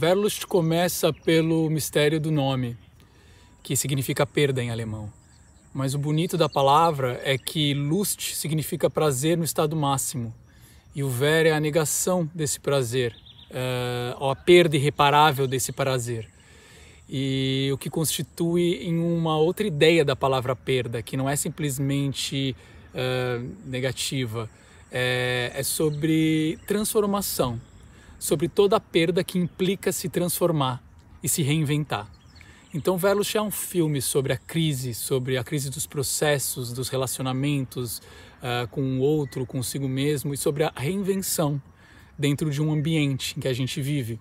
Verlust começa pelo mistério do nome, que significa perda em alemão. Mas o bonito da palavra é que Lust significa prazer no estado máximo, e o Ver é a negação desse prazer, é, a perda irreparável desse prazer. E o que constitui em uma outra ideia da palavra perda, que não é simplesmente é, negativa, é, é sobre transformação sobre toda a perda que implica se transformar e se reinventar. Então, Verlust é um filme sobre a crise, sobre a crise dos processos, dos relacionamentos uh, com o outro, consigo mesmo e sobre a reinvenção dentro de um ambiente em que a gente vive.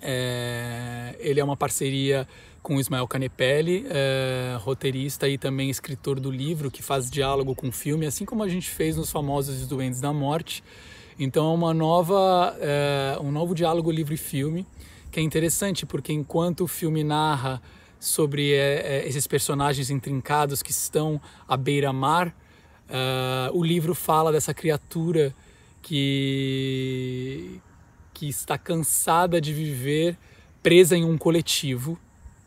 É, ele é uma parceria com Ismael Canepelli, é, roteirista e também escritor do livro, que faz diálogo com o filme, assim como a gente fez nos famosos Doentes da Morte. Então é uma nova, é, um novo diálogo livre-filme que é interessante porque enquanto o filme narra sobre é, esses personagens intrincados que estão à beira-mar, é, o livro fala dessa criatura que que está cansada de viver presa em um coletivo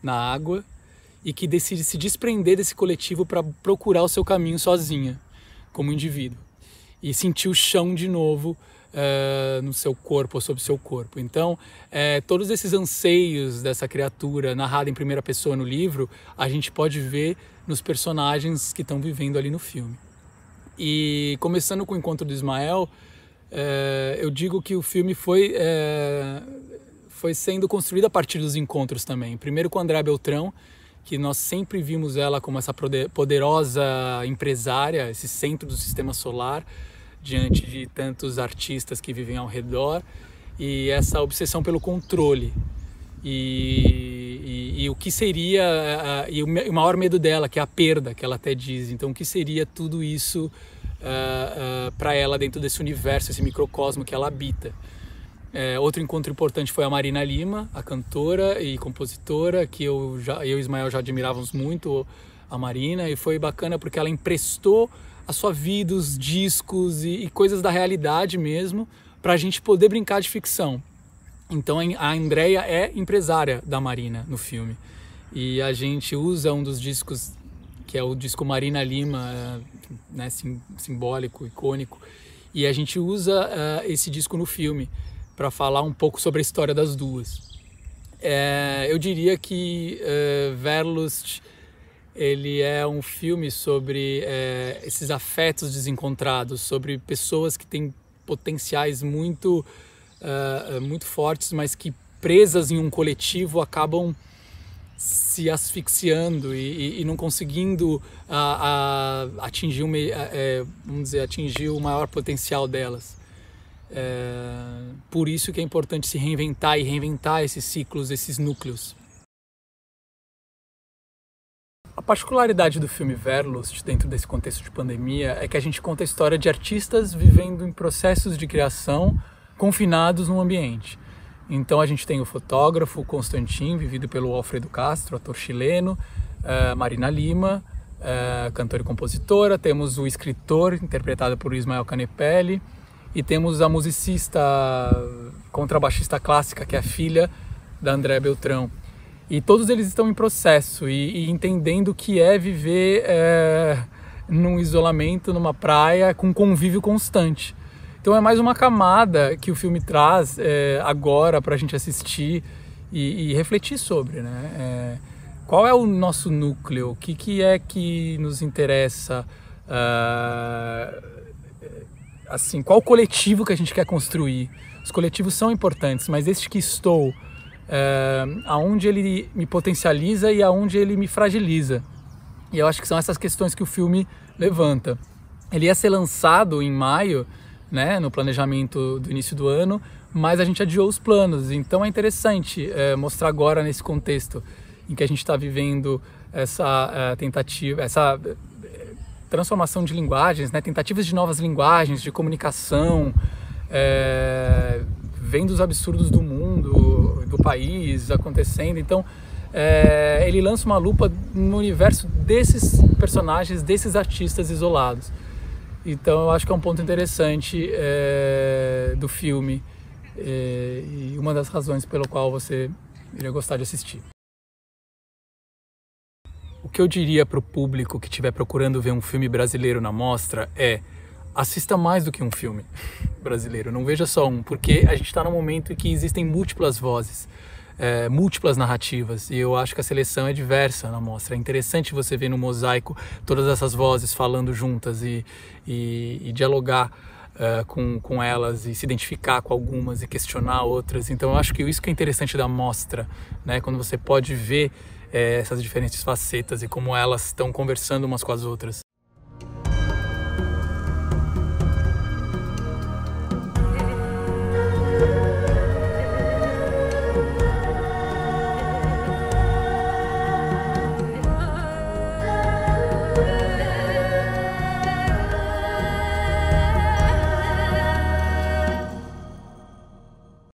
na água e que decide se desprender desse coletivo para procurar o seu caminho sozinha, como indivíduo e sentir o chão de novo uh, no seu corpo ou sobre seu corpo. Então, uh, todos esses anseios dessa criatura narrada em primeira pessoa no livro, a gente pode ver nos personagens que estão vivendo ali no filme. E começando com o encontro do Ismael, uh, eu digo que o filme foi foi sendo construído a partir dos encontros também. Primeiro com André Beltrão, que nós sempre vimos ela como essa poderosa empresária, esse centro do sistema solar, diante de tantos artistas que vivem ao redor e essa obsessão pelo controle. E, e, e o que seria e o maior medo dela que é a perda que ela até diz. Então o que seria tudo isso uh, uh, para ela dentro desse universo esse microcosmo que ela habita? É, outro encontro importante foi a Marina Lima a cantora e compositora que eu já eu e Ismael já admirávamos muito a Marina e foi bacana porque ela emprestou a sua vida, os discos e, e coisas da realidade mesmo, para a gente poder brincar de ficção. Então a Andrea é empresária da Marina no filme. E a gente usa um dos discos, que é o disco Marina Lima, é, né, sim, simbólico, icônico, e a gente usa uh, esse disco no filme para falar um pouco sobre a história das duas. É, eu diria que uh, Verlust ele é um filme sobre é, esses afetos desencontrados, sobre pessoas que têm potenciais muito, uh, muito fortes, mas que presas em um coletivo acabam se asfixiando e, e, e não conseguindo uh, uh, atingir, uma, é, vamos dizer, atingir o maior potencial delas. É, por isso que é importante se reinventar e reinventar esses ciclos, esses núcleos. Particularidade do filme Verlust, dentro desse contexto de pandemia, é que a gente conta a história de artistas vivendo em processos de criação confinados num ambiente. Então a gente tem o fotógrafo Constantin, vivido pelo Alfredo Castro, ator chileno, uh, Marina Lima, uh, cantora e compositora, temos o escritor, interpretado por Ismael Canepelli, e temos a musicista contrabaixista clássica, que é a filha da André Beltrão. E todos eles estão em processo e, e entendendo o que é viver é, num isolamento, numa praia, com convívio constante. Então é mais uma camada que o filme traz é, agora para a gente assistir e, e, refletir sobre, né? É, qual é o nosso núcleo? O que, que é que nos interessa? Uh, assim, qual coletivo que a gente quer construir? Os coletivos são importantes, mas este que estou é, aonde ele me potencializa e aonde ele me fragiliza. E eu acho que são essas questões que o filme levanta. Ele ia ser lançado em maio, né, no planejamento do início do ano, mas a gente adiou os planos. Então é interessante é, mostrar agora nesse contexto em que a gente está vivendo essa é, tentativa, essa transformação de linguagens, né, tentativas de novas linguagens, de comunicação, é, vendo os absurdos do mundo, do país acontecendo. Então, é, ele lança uma lupa no universo desses personagens, desses artistas isolados. Então, eu acho que é um ponto interessante é, do filme é, e uma das razões pelo qual você iria gostar de assistir. O que eu diria para o público que estiver procurando ver um filme brasileiro na mostra é assista mais do que um filme brasileiro, não veja só um, porque a gente está num momento em que existem múltiplas vozes, é, múltiplas narrativas, e eu acho que a seleção é diversa na mostra. É interessante você ver no mosaico todas essas vozes falando juntas e, e, e dialogar uh, com, com elas e se identificar com algumas e questionar outras. Então eu acho que isso que é interessante da mostra, né? quando você pode ver é, essas diferentes facetas e como elas estão conversando umas com as outras.